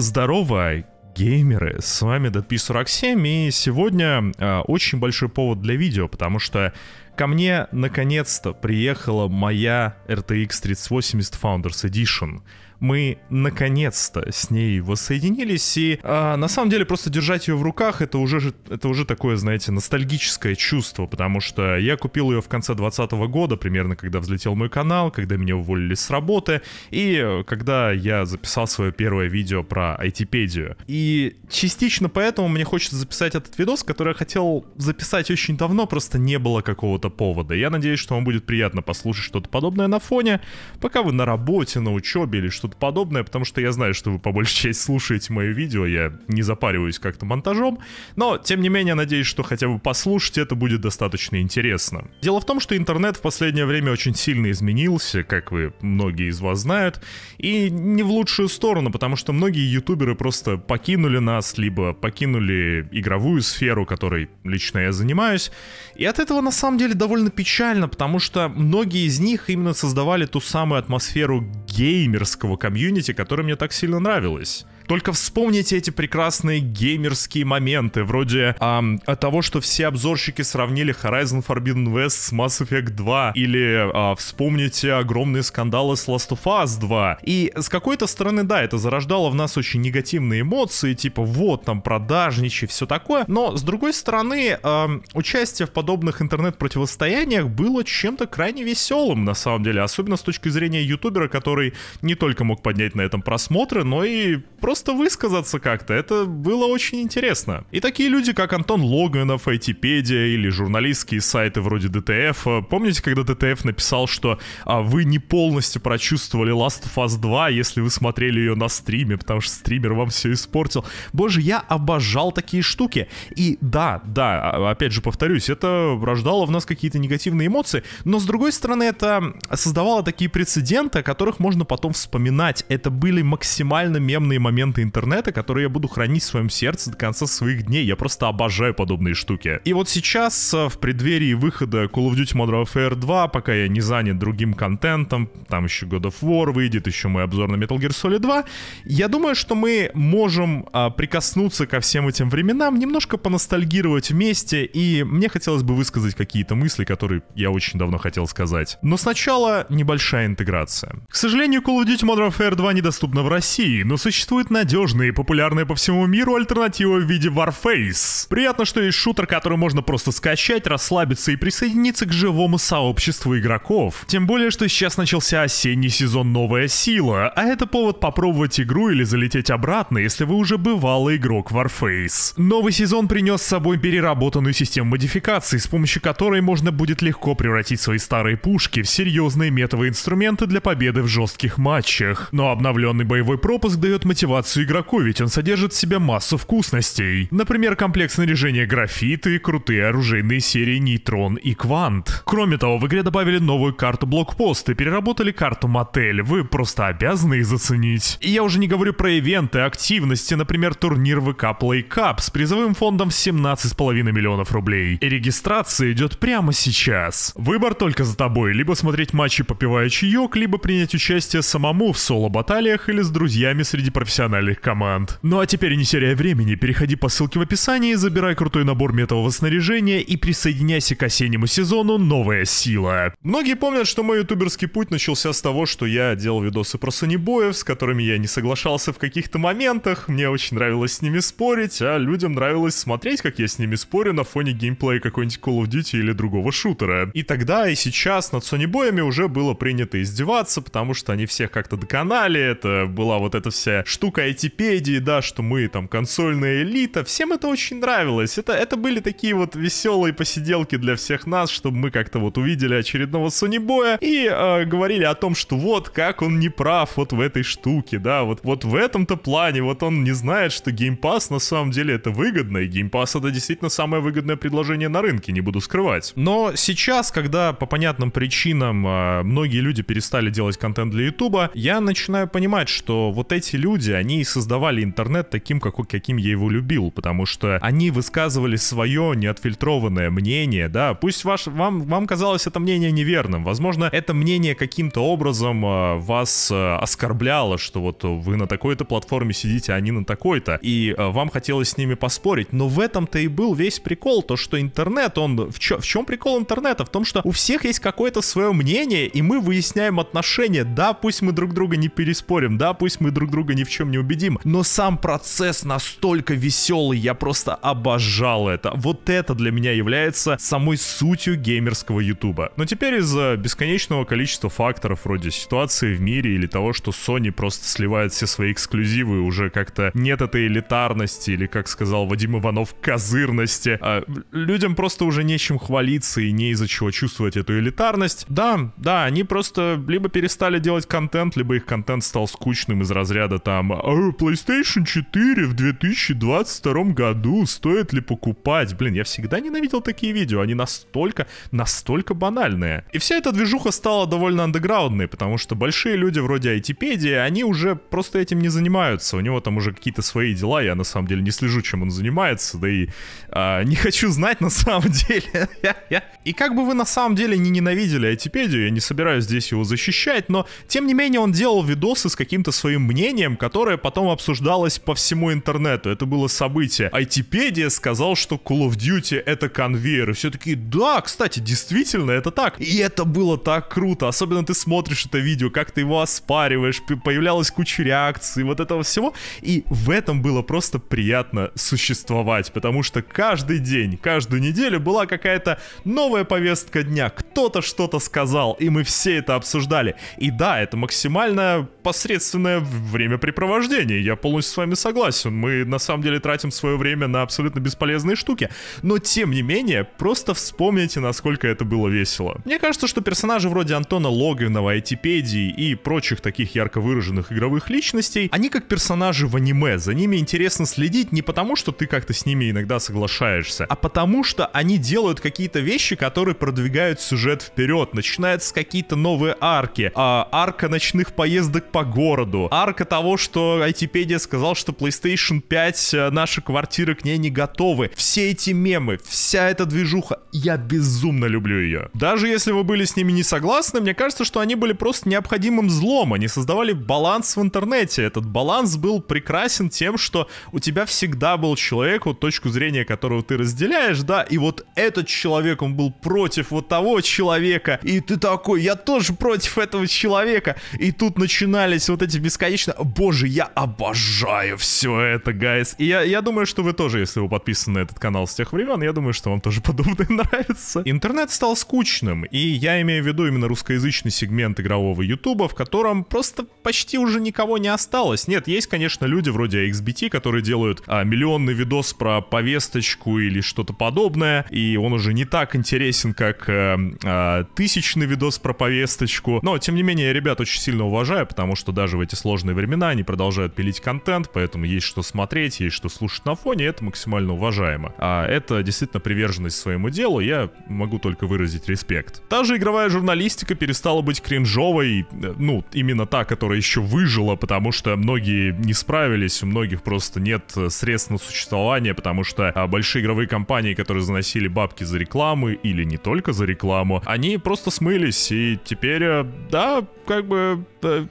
Здорово, геймеры, с вами DP47, и сегодня э, очень большой повод для видео, потому что ко мне наконец-то приехала моя RTX 3080 Founders Edition мы наконец-то с ней воссоединились, и а, на самом деле просто держать ее в руках это уже, это уже такое, знаете, ностальгическое чувство, потому что я купил ее в конце 2020 года, примерно когда взлетел мой канал, когда меня уволили с работы, и когда я записал свое первое видео про айтипедию. И частично поэтому мне хочется записать этот видос, который я хотел записать очень давно, просто не было какого-то повода. Я надеюсь, что вам будет приятно послушать что-то подобное на фоне, пока вы на работе, на учебе или что что-то подобное, потому что я знаю, что вы по большей части слушаете мои видео, я не запариваюсь как-то монтажом, но, тем не менее, надеюсь, что хотя бы послушать это будет достаточно интересно. Дело в том, что интернет в последнее время очень сильно изменился, как вы многие из вас знают, и не в лучшую сторону, потому что многие ютуберы просто покинули нас, либо покинули игровую сферу, которой лично я занимаюсь, и от этого на самом деле довольно печально, потому что многие из них именно создавали ту самую атмосферу геймерского комьюнити, которое мне так сильно нравилось. Только вспомните эти прекрасные геймерские моменты, вроде эм, того, что все обзорщики сравнили Horizon Forbidden West с Mass Effect 2, или э, вспомните огромные скандалы с Last of Us 2. И с какой-то стороны, да, это зарождало в нас очень негативные эмоции, типа вот там продажничай, все такое, но с другой стороны, э, участие в подобных интернет-противостояниях было чем-то крайне веселым, на самом деле, особенно с точки зрения ютубера, который не только мог поднять на этом просмотры, но и просто просто высказаться как-то. Это было очень интересно. И такие люди, как Антон Логвинов, itpedia или журналистские сайты вроде DTF. Помните, когда DTF написал, что а, вы не полностью прочувствовали Last of Us 2, если вы смотрели ее на стриме, потому что стример вам все испортил. Боже, я обожал такие штуки. И да, да, а, опять же повторюсь, это рождало в нас какие-то негативные эмоции, но с другой стороны это создавало такие прецеденты, о которых можно потом вспоминать. Это были максимально мемные моменты моменты интернета, которые я буду хранить в своем сердце до конца своих дней. Я просто обожаю подобные штуки. И вот сейчас, э, в преддверии выхода Call of Duty Modern Warfare 2, пока я не занят другим контентом, там еще God of War выйдет, еще мой обзор на Metal Gear Solid 2, я думаю, что мы можем а, прикоснуться ко всем этим временам, немножко поностальгировать вместе, и мне хотелось бы высказать какие-то мысли, которые я очень давно хотел сказать. Но сначала небольшая интеграция. К сожалению, Call of Duty Modern Warfare 2 недоступна в России, но существует надежная и популярная по всему миру альтернатива в виде Warface. Приятно, что есть шутер, который можно просто скачать, расслабиться и присоединиться к живому сообществу игроков. Тем более, что сейчас начался осенний сезон «Новая сила», а это повод попробовать игру или залететь обратно, если вы уже бывалый игрок Warface. Новый сезон принес с собой переработанную систему модификаций, с помощью которой можно будет легко превратить свои старые пушки в серьезные метовые инструменты для победы в жестких матчах. Но обновленный боевой пропуск дает мотивацию мотивацию игроку, ведь он содержит в себе массу вкусностей. Например, комплект снаряжения графиты крутые оружейные серии Нейтрон и Квант. Кроме того, в игре добавили новую карту блокпост и переработали карту Мотель. Вы просто обязаны их заценить. И я уже не говорю про ивенты, активности, например, турнир ВК Play Cup с призовым фондом в 17,5 миллионов рублей. И регистрация идет прямо сейчас. Выбор только за тобой, либо смотреть матчи попивая чаек, либо принять участие самому в соло-баталиях или с друзьями среди профессиональных профессиональных команд. Ну а теперь не теряя времени, переходи по ссылке в описании, забирай крутой набор метового снаряжения и присоединяйся к осеннему сезону «Новая сила». Многие помнят, что мой ютуберский путь начался с того, что я делал видосы про санибоев, с которыми я не соглашался в каких-то моментах, мне очень нравилось с ними спорить, а людям нравилось смотреть, как я с ними спорю на фоне геймплея какой-нибудь Call of Duty или другого шутера. И тогда, и сейчас над санибоями уже было принято издеваться, потому что они всех как-то доконали, это была вот эта вся штука айтипедии, да, что мы там консольная элита, всем это очень нравилось. Это, это были такие вот веселые посиделки для всех нас, чтобы мы как-то вот увидели очередного Сонибоя и э, говорили о том, что вот как он не прав вот в этой штуке, да, вот, вот в этом-то плане, вот он не знает, что Pass на самом деле это выгодно, и Pass это действительно самое выгодное предложение на рынке, не буду скрывать. Но сейчас, когда по понятным причинам э, многие люди перестали делать контент для Ютуба, я начинаю понимать, что вот эти люди, они они и создавали интернет таким, как, каким я его любил, потому что они высказывали свое неотфильтрованное мнение, да, пусть ваш, вам, вам казалось это мнение неверным, возможно, это мнение каким-то образом э, вас э, оскорбляло, что вот вы на такой-то платформе сидите, а они на такой-то, и э, вам хотелось с ними поспорить, но в этом-то и был весь прикол, то, что интернет, он... В, чё, в чем прикол интернета? В том, что у всех есть какое-то свое мнение, и мы выясняем отношения, да, пусть мы друг друга не переспорим, да, пусть мы друг друга ни в чем не убедим, но сам процесс настолько веселый, я просто обожал это. Вот это для меня является самой сутью геймерского ютуба. Но теперь из-за бесконечного количества факторов вроде ситуации в мире или того, что Sony просто сливает все свои эксклюзивы, уже как-то нет этой элитарности или, как сказал Вадим Иванов, козырности. А людям просто уже нечем хвалиться и не из-за чего чувствовать эту элитарность. Да, да, они просто либо перестали делать контент, либо их контент стал скучным из разряда там PlayStation 4 в 2022 году, стоит ли покупать? Блин, я всегда ненавидел такие видео, они настолько, настолько банальные. И вся эта движуха стала довольно андеграундной, потому что большие люди вроде айтипедии, они уже просто этим не занимаются, у него там уже какие-то свои дела, я на самом деле не слежу, чем он занимается, да и а, не хочу знать на самом деле. И как бы вы на самом деле не ненавидели айтипедию, я не собираюсь здесь его защищать, но тем не менее он делал видосы с каким-то своим мнением, которое потом обсуждалось по всему интернету. Это было событие. Айтипедия сказал, что Call of Duty это конвейер. И все таки да, кстати, действительно, это так. И это было так круто. Особенно ты смотришь это видео, как ты его оспариваешь, появлялась куча реакций, вот этого всего. И в этом было просто приятно существовать, потому что каждый день, каждую неделю была какая-то новая повестка дня. Кто-то что-то сказал, и мы все это обсуждали. И да, это максимально посредственное времяпрепровождение. Я полностью с вами согласен. Мы на самом деле тратим свое время на абсолютно бесполезные штуки. Но тем не менее, просто вспомните, насколько это было весело. Мне кажется, что персонажи вроде Антона Логвинова, Айтипедии и прочих таких ярко выраженных игровых личностей, они как персонажи в аниме. За ними интересно следить не потому, что ты как-то с ними иногда соглашаешься, а потому что они делают какие-то вещи, которые продвигают сюжет вперед. Начинаются какие-то новые арки. А, арка ночных поездок по городу. Арка того, что Айтипедия сказал, что PlayStation 5, э, наши квартиры к ней не готовы. Все эти мемы, вся эта движуха, я безумно люблю ее. Даже если вы были с ними не согласны, мне кажется, что они были просто необходимым злом. Они создавали баланс в интернете. Этот баланс был прекрасен тем, что у тебя всегда был человек, вот точку зрения которого ты разделяешь, да, и вот этот человек, он был против вот того человека, и ты такой, я тоже против этого человека, и тут начинались вот эти бесконечно... Боже, я обожаю все это, гайс. И я, я думаю, что вы тоже, если вы подписаны на этот канал с тех времен, я думаю, что вам тоже подобное нравится. Интернет стал скучным, и я имею в виду именно русскоязычный сегмент игрового ютуба, в котором просто почти уже никого не осталось. Нет, есть, конечно, люди вроде XBT, которые делают а, миллионный видос про повесточку или что-то подобное, и он уже не так интересен, как а, а, тысячный видос про повесточку. Но, тем не менее, я ребят очень сильно уважаю, потому что даже в эти сложные времена они продолжают пилить контент, поэтому есть что смотреть, есть что слушать на фоне, это максимально уважаемо. А это действительно приверженность своему делу, я могу только выразить респект. Та же игровая журналистика перестала быть кринжовой, э, ну, именно та, которая еще выжила, потому что многие не справились, у многих просто нет э, средств на существование, потому что а, большие игровые компании, которые заносили бабки за рекламы или не только за рекламу, они просто смылись, и теперь, э, да, как бы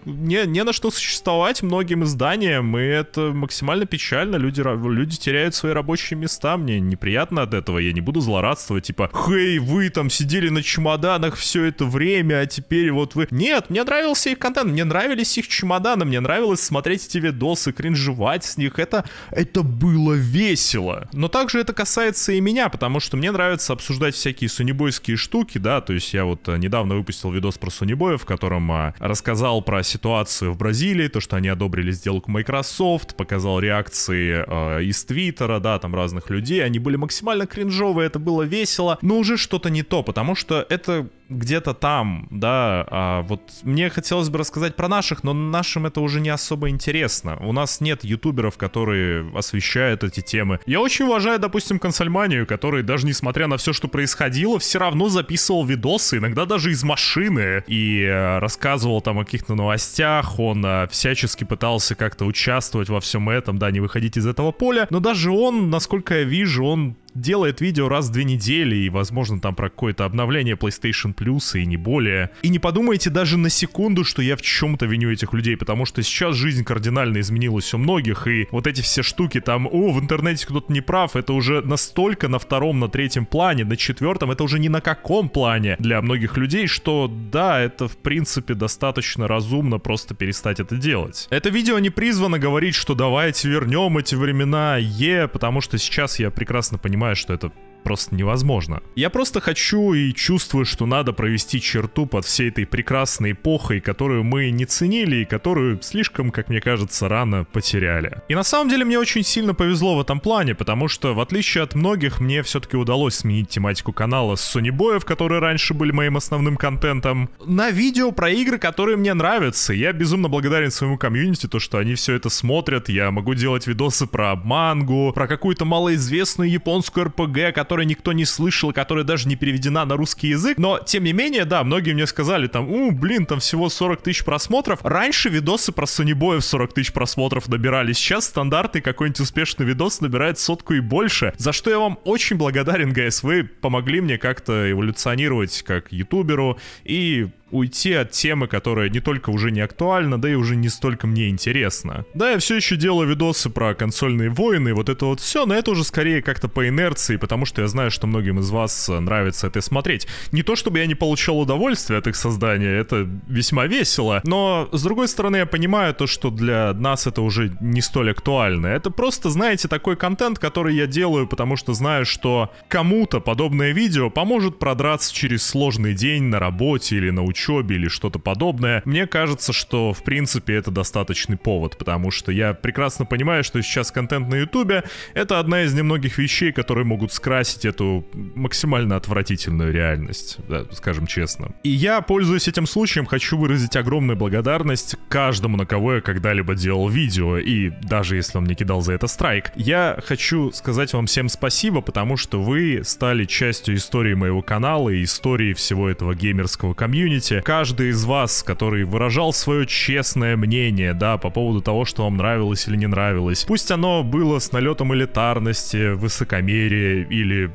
не, не на что существовать многим изданиям, и это максимально печально. Люди, люди теряют свои рабочие места. Мне неприятно от этого. Я не буду злорадствовать, типа, хей, вы там сидели на чемоданах все это время, а теперь вот вы... Нет, мне нравился их контент, мне нравились их чемоданы, мне нравилось смотреть эти видосы, кринжевать с них. Это, это было весело. Но также это касается и меня, потому что мне нравится обсуждать всякие сунибойские штуки, да, то есть я вот э, недавно выпустил видос про сунибоев, в котором а, рассказал про ситуацию в Бразилии, то, что они одобрили сделку Microsoft, показал реакции э, из Твиттера, да, там разных людей, они были максимально кринжовые, это было весело, но уже что-то не то, потому что это где-то там, да, а вот мне хотелось бы рассказать про наших, но нашим это уже не особо интересно. У нас нет ютуберов, которые освещают эти темы. Я очень уважаю, допустим, консольманию, который даже несмотря на все, что происходило, все равно записывал видосы, иногда даже из машины, и э, рассказывал там о каких-то новостях, он э, всячески пытался как-то участвовать во всем этом, да, не выходить из этого поля, но даже он, насколько я вижу, он делает видео раз в две недели, и, возможно, там про какое-то обновление PlayStation Plus, и не более. И не подумайте даже на секунду, что я в чем-то виню этих людей, потому что сейчас жизнь кардинально изменилась у многих, и вот эти все штуки там, о, в интернете кто-то не прав, это уже настолько на втором, на третьем плане, на четвертом, это уже ни на каком плане для многих людей, что да, это в принципе достаточно разумно просто перестать это делать. Это видео не призвано говорить, что давайте вернем эти времена Е, потому что сейчас я прекрасно понимаю, понимаю, что это просто невозможно. Я просто хочу и чувствую, что надо провести черту под всей этой прекрасной эпохой, которую мы не ценили и которую слишком, как мне кажется, рано потеряли. И на самом деле мне очень сильно повезло в этом плане, потому что, в отличие от многих, мне все-таки удалось сменить тематику канала с Sony Боев, которые раньше были моим основным контентом, на видео про игры, которые мне нравятся. Я безумно благодарен своему комьюнити, то, что они все это смотрят. Я могу делать видосы про мангу, про какую-то малоизвестную японскую РПГ, которая которой никто не слышал, которая даже не переведена на русский язык. Но, тем не менее, да, многие мне сказали там, у, блин, там всего 40 тысяч просмотров. Раньше видосы про Сонибоев 40 тысяч просмотров набирали. Сейчас стандартный какой-нибудь успешный видос набирает сотку и больше. За что я вам очень благодарен, ГС. Вы помогли мне как-то эволюционировать как ютуберу и уйти от темы, которая не только уже не актуальна, да и уже не столько мне интересна. Да, я все еще делаю видосы про консольные войны вот это вот все, но это уже скорее как-то по инерции, потому что я знаю, что многим из вас э, нравится это смотреть. Не то чтобы я не получал удовольствие от их создания, это весьма весело, но с другой стороны я понимаю то, что для нас это уже не столь актуально. Это просто, знаете, такой контент, который я делаю, потому что знаю, что кому-то подобное видео поможет продраться через сложный день на работе или на учебе учебе или что-то подобное, мне кажется, что в принципе это достаточный повод, потому что я прекрасно понимаю, что сейчас контент на ютубе это одна из немногих вещей, которые могут скрасить эту максимально отвратительную реальность, да, скажем честно. И я, пользуясь этим случаем, хочу выразить огромную благодарность каждому, на кого я когда-либо делал видео, и даже если он мне кидал за это страйк. Я хочу сказать вам всем спасибо, потому что вы стали частью истории моего канала и истории всего этого геймерского комьюнити, помните, каждый из вас, который выражал свое честное мнение, да, по поводу того, что вам нравилось или не нравилось, пусть оно было с налетом элитарности, высокомерия или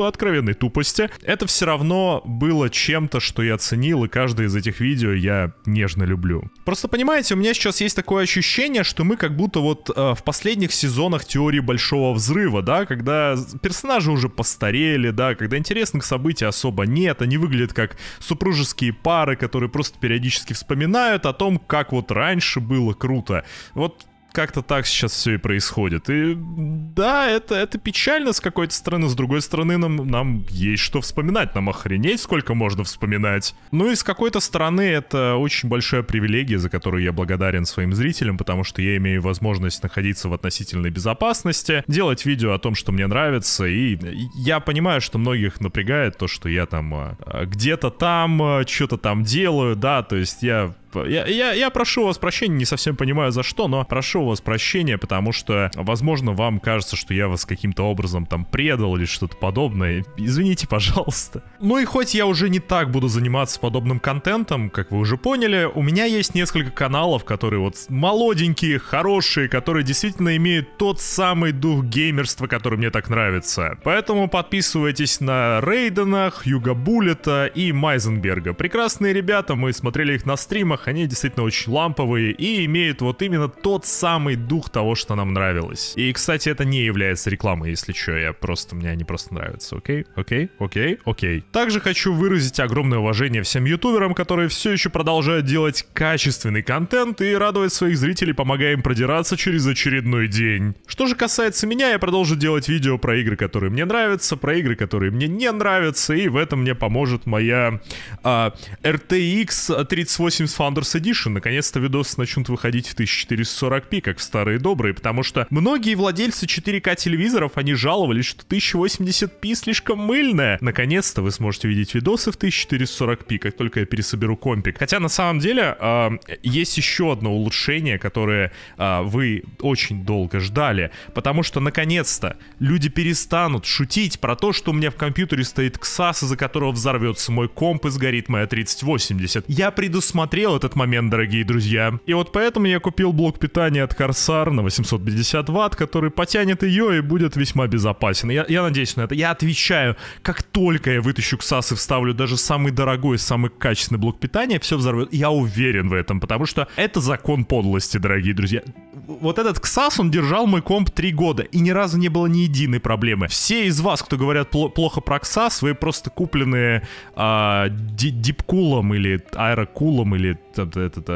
откровенной тупости, это все равно было чем-то, что я ценил, и каждое из этих видео я нежно люблю. Просто понимаете, у меня сейчас есть такое ощущение, что мы как будто вот э, в последних сезонах теории Большого Взрыва, да, когда персонажи уже постарели, да, когда интересных событий особо нет, они выглядят как супружеские пары, которые просто периодически вспоминают о том, как вот раньше было круто. Вот как-то так сейчас все и происходит. И да, это, это печально с какой-то стороны, с другой стороны нам, нам есть что вспоминать, нам охренеть сколько можно вспоминать. Ну и с какой-то стороны это очень большая привилегия, за которую я благодарен своим зрителям, потому что я имею возможность находиться в относительной безопасности, делать видео о том, что мне нравится, и я понимаю, что многих напрягает то, что я там а, где-то там а, что-то там делаю, да, то есть я Типа, я, я, я прошу вас прощения, не совсем понимаю за что, но прошу вас прощения, потому что, возможно, вам кажется, что я вас каким-то образом там предал или что-то подобное. Извините, пожалуйста. Ну и хоть я уже не так буду заниматься подобным контентом, как вы уже поняли, у меня есть несколько каналов, которые вот молоденькие, хорошие, которые действительно имеют тот самый дух геймерства, который мне так нравится. Поэтому подписывайтесь на Рейдена, Хьюга Буллета и Майзенберга. Прекрасные ребята, мы смотрели их на стримах, они действительно очень ламповые и имеют вот именно тот самый дух того, что нам нравилось. И, кстати, это не является рекламой, если что, я просто, мне они просто нравятся, окей? Окей? Окей? Окей. Также хочу выразить огромное уважение всем ютуберам, которые все еще продолжают делать качественный контент и радовать своих зрителей, помогая им продираться через очередной день. Что же касается меня, я продолжу делать видео про игры, которые мне нравятся, про игры, которые мне не нравятся, и в этом мне поможет моя а, RTX 3080 Fan Founders Edition, наконец-то видосы начнут выходить в 1440p, как в старые добрые, потому что многие владельцы 4К телевизоров, они жаловались, что 1080p слишком мыльная. Наконец-то вы сможете видеть видосы в 1440p, как только я пересоберу компик. Хотя на самом деле э, есть еще одно улучшение, которое э, вы очень долго ждали, потому что наконец-то люди перестанут шутить про то, что у меня в компьютере стоит XAS, из-за которого взорвется мой комп и сгорит моя 3080. Я предусмотрел этот момент, дорогие друзья. И вот поэтому я купил блок питания от Corsair на 850 ватт, который потянет ее и будет весьма безопасен. Я, я надеюсь на это. Я отвечаю, как только я вытащу XAS и вставлю даже самый дорогой, самый качественный блок питания, все взорвет. Я уверен в этом, потому что это закон подлости, дорогие друзья. Вот этот XAS, он держал мой комп 3 года, и ни разу не было ни единой проблемы. Все из вас, кто говорят плохо про XAS, вы просто купленные а, дипкулом или аэрокулом или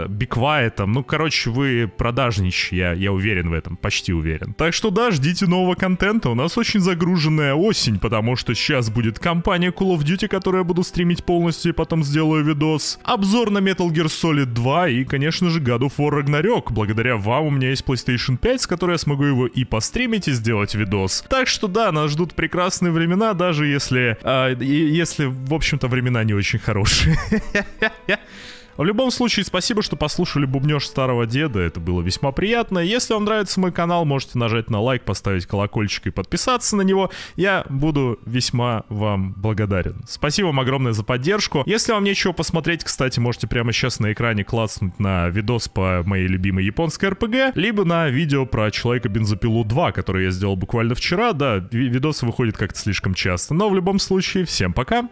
биквайтом. Ну, короче, вы продажничьи, я, я уверен в этом, почти уверен. Так что да, ждите нового контента. У нас очень загруженная осень, потому что сейчас будет компания Call of Duty, которую я буду стримить полностью и потом сделаю видос. Обзор на Metal Gear Solid 2 и, конечно же, God of War Ragnarok. Благодаря вам у меня есть PlayStation 5, с которой я смогу его и постримить, и сделать видос. Так что да, нас ждут прекрасные времена, даже если, э, если, в общем-то, времена не очень хорошие. В любом случае, спасибо, что послушали бубнеж старого деда, это было весьма приятно. Если вам нравится мой канал, можете нажать на лайк, поставить колокольчик и подписаться на него. Я буду весьма вам благодарен. Спасибо вам огромное за поддержку. Если вам нечего посмотреть, кстати, можете прямо сейчас на экране клацнуть на видос по моей любимой японской РПГ, либо на видео про Человека-бензопилу 2, который я сделал буквально вчера. Да, видосы выходят как-то слишком часто. Но в любом случае, всем пока.